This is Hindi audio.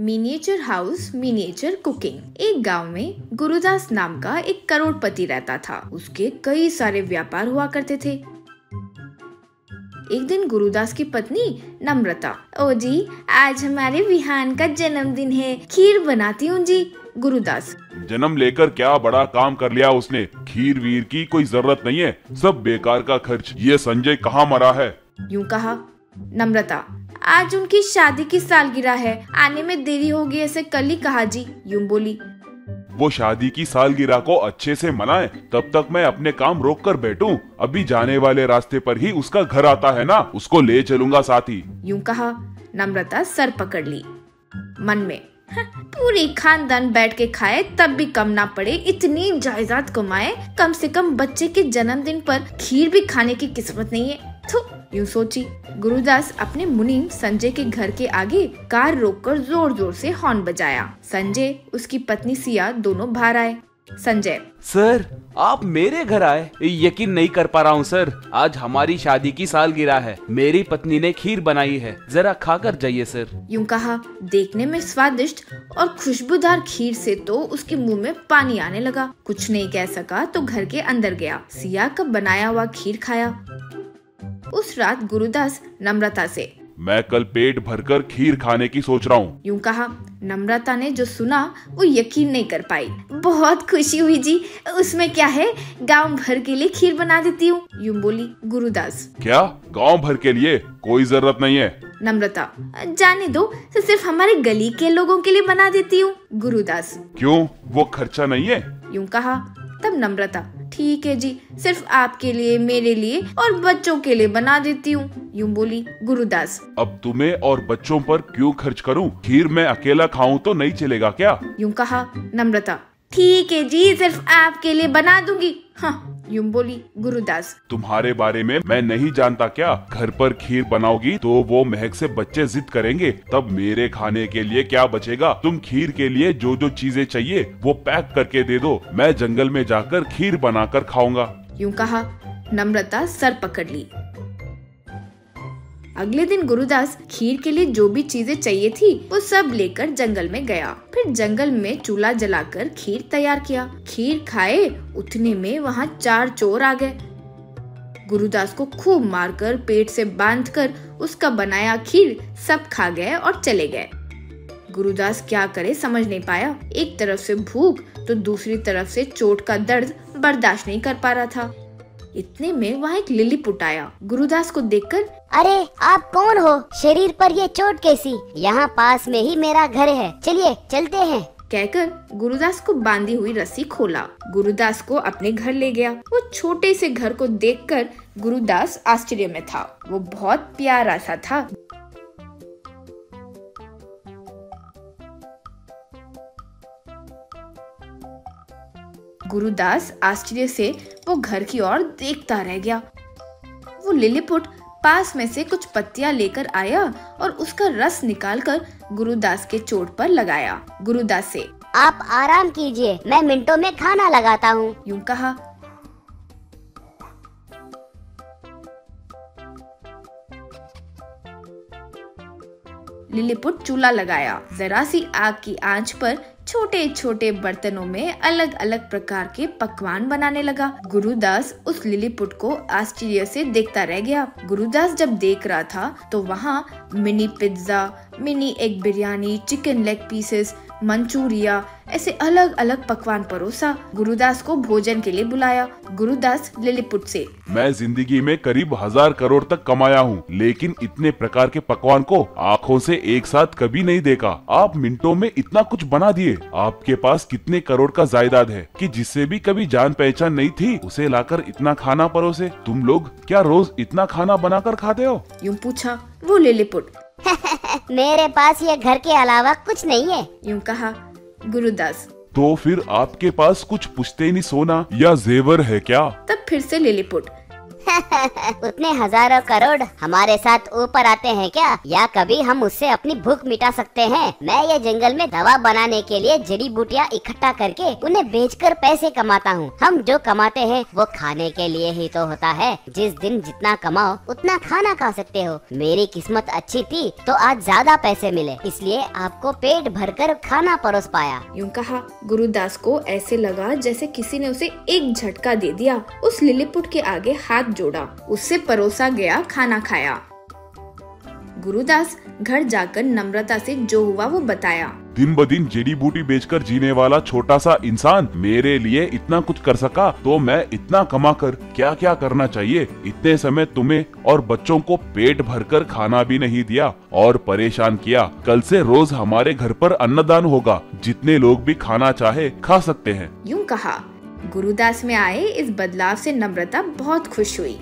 मिनिएचर हाउस मिनिएचर कुकिंग एक गाँव में गुरुदास नाम का एक करोड़पति रहता था। उसके कई सारे व्यापार हुआ करते थे। एक दिन गुरुदास की पत्नी नम्रता ओ जी आज हमारे विहान का जन्मदिन है। खीर बनाती हूँ जी। गुरुदास जन्म लेकर क्या बड़ा काम कर लिया उसने? खीर वीर की कोई ज़रूरत नहीं है। सब बेकार का खर्च। ये संजय कहाँ मरा है? यूँ कहा। नम्रता आज उनकी शादी की सालगिरह है। आने में देरी होगी ऐसे कल ही कहा जी। यूँ बोली। वो शादी की सालगिरह को अच्छे से मनाए तब तक मैं अपने काम रोक कर बैठूं। अभी जाने वाले रास्ते पर ही उसका घर आता है ना उसको ले चलूँगा साथ। ही यूँ कहा नम्रता सर पकड़ ली। मन में "हं, पूरी खानदान बैठ के खाए तब भी कम ना पड़े इतनी जायदाद कमाए कम से कम बच्चे के जन्मदिन पर खीर भी खाने की किस्मत नहीं है। यूँ सोची। गुरुदास अपने मुनीम संजय के घर के आगे कार रोककर ज़ोर ज़ोर से हॉर्न बजाया। संजय उसकी पत्नी सिया दोनों बाहर आए। संजय सर आप मेरे घर आए। यकीन नहीं कर पा रहा हूँ सर। आज हमारी शादी की सालगिरह है। मेरी पत्नी ने खीर बनाई है। जरा खा कर जाइए सर। यूँ कहा। देखने में स्वादिष्ट और खुशबूदार खीर से तो उसके मुँह में पानी आने लगा। कुछ नहीं कह सका तो घर के अंदर गया। सिया का बनाया हुआ खीर खाया। उस रात गुरुदास नम्रता से मैं कल पेट भरकर खीर खाने की सोच रहा हूँ। यूँ कहा नम्रता ने जो सुना वो यकीन नहीं कर पाई। बहुत खुशी हुई जी उसमें क्या है? गाँव भर के लिए खीर बना देती हूँ यूँ बोली गुरुदास। क्या? गाँव भर के लिए? कोई ज़रूरत नहीं है। नम्रता जाने दो सिर्फ़ हमारे गली के लोगों के लिए बना देती हूँ गुरुदास। क्यों? वो खर्चा नहीं है? यूँ कहा तब नम्रता ठीक है जी सिर्फ़ आपके लिए मेरे लिए और बच्चों के लिए बना देती हूँ। यूँ बोली गुरुदास। अब तुम्हें और बच्चों पर क्यों खर्च करूँ? खीर मैं अकेला खाऊं तो नहीं चलेगा क्या? यूँ कहा नम्रता। ठीक है जी सिर्फ़ आपके लिए बना दूँगी। हाँ यूँ बोली गुरुदास। तुम्हारे बारे में मैं नहीं जानता क्या? घर पर खीर बनाओगी तो वो महक से बच्चे जिद करेंगे। तब मेरे खाने के लिए क्या बचेगा? तुम खीर के लिए जो जो चीज़ें चाहिए वो पैक करके दे दो। मैं जंगल में जाकर खीर बनाकर खाऊँगा। यूँ कहा नम्रता सर पकड़ ली। अगले दिन गुरुदास खीर के लिए जो भी चीज़ें चाहिए थी, वो सब लेकर जंगल में गया। फिर जंगल में चूल्हा जलाकर खीर तैयार किया। खीर खाए उतने में वहाँ चार चोर आ गए। गुरुदास को खूब मारकर पेट से बांधकर उसका बनाया खीर सब खा गए और चले गए। गुरुदास क्या करे समझ नहीं पाया। एक तरफ़ से भूख तो दूसरी तरफ़ से चोट का दर्द बर्दाश्त नहीं कर पा रहा था। इतने में वहाँ एक लिलीपुट आया। गुरुदास को देखकर अरे, आप कौन हो? शरीर पर ये चोट कैसी? यहाँ पास में ही मेरा घर है। चलिए, चलते हैं। कहकर गुरुदास को बांधी हुई रस्सी खोला। गुरुदास को अपने घर ले गया। वो छोटे से घर को देखकर गुरुदास आश्चर्य में था। वो बहुत प्यारा सा था। गुरुदास आश्चर्य से वो घर की ओर देखता रह गया। वो लिलीपुट पास में से कुछ पत्तियाँ लेकर आया और उसका रस निकालकर गुरुदास के चोट पर लगाया। गुरुदास से आप आराम कीजिए मैं मिनटों में खाना लगाता हूँ। यूँ कहा। लिलीपुट चूल्हा लगाया। जरा सी आग की आँच पर छोटे छोटे बर्तनों में अलग अलग प्रकार के पकवान बनाने लगा। गुरुदास उस लिलीपुट को आश्चर्य से देखता रह गया। गुरुदास जब देख रहा था तो वहाँ mini pizza, mini egg biryani, chicken leg pieces Manchuria ऐसे अलग अलग पकवान परोसा गुरुदास को भोजन के लिए बुलाया गुरुदास लिलीपुट से। मैं ज़िंदगी में करीब हज़ार करोड़ तक कमाया हूँ लेकिन इतने प्रकार के पकवान को आँखों से एक साथ कभी नहीं देखा। आप मिनटों में इतना कुछ बना दिए। आपके पास कितने करोड़ का जायदाद है कि जिससे भी कभी जान पहचान नहीं थी उसे लाकर इतना खाना परोसे। तुम लोग क्या रोज इतना खाना बनाकर खाते हो? यूँ पूछा वो लिलीपुट मेरे पास ये घर के अलावा कुछ नहीं है। यूँ कहा गुरुदास। तो फिर आपके पास कुछ पुश्तैनी सोना या जेवर है क्या? तब फिर से लिलीपुट उतने हज़ारों करोड़ हमारे साथ ऊपर आते हैं क्या? या कभी हम उससे अपनी भूख मिटा सकते हैं? मैं ये जंगल में दवा बनाने के लिए जड़ी बूटियाँ इकट्ठा करके उन्हें बेचकर पैसे कमाता हूँ। हम जो कमाते हैं, वो खाने के लिए ही तो होता है। जिस दिन जितना कमाओ, उतना खाना खा सकते हो। मेरी किस्मत अच्छी थी तो आज ज़्यादा पैसे मिले। इसलिए आपको पेट भर कर खाना परोस पाया। यूँ कहा, गुरुदास को ऐसे लगा जैसे किसी ने उसे एक झटका दे दिया। उस लिलीपुट के आगे हाथ जोड़ा। उससे परोसा गया खाना खाया। गुरुदास घर जाकर नम्रता से जो हुआ वो बताया। दिन ब दिन जड़ी बूटी बेचकर जीने वाला छोटा सा इंसान मेरे लिए इतना कुछ कर सका तो मैं इतना कमा कर क्या क्या करना चाहिए? इतने समय तुम्हें और बच्चों को पेट भरकर खाना भी नहीं दिया और परेशान किया। कल से रोज हमारे घर पर अन्नदान होगा। जितने लोग भी खाना चाहे खा सकते हैं। यूँ कहा। गुरुदास में आए इस बदलाव से नम्रता बहुत खुश हुई।